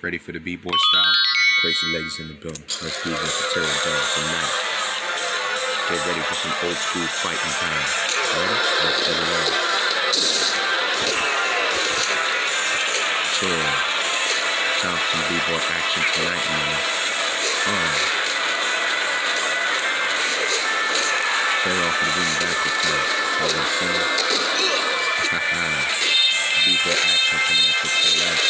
Ready for the b-boy style? Crazy Legs in the building. Let's do this for Terror Dome tonight. Get ready for some old school fighting time. Ready? Let's get it on. Chill. Time for some b-boy action tonight, man. Uh. Play off of the ring basket time. All I'm saying? Haha. b-boy action tonight for tonight.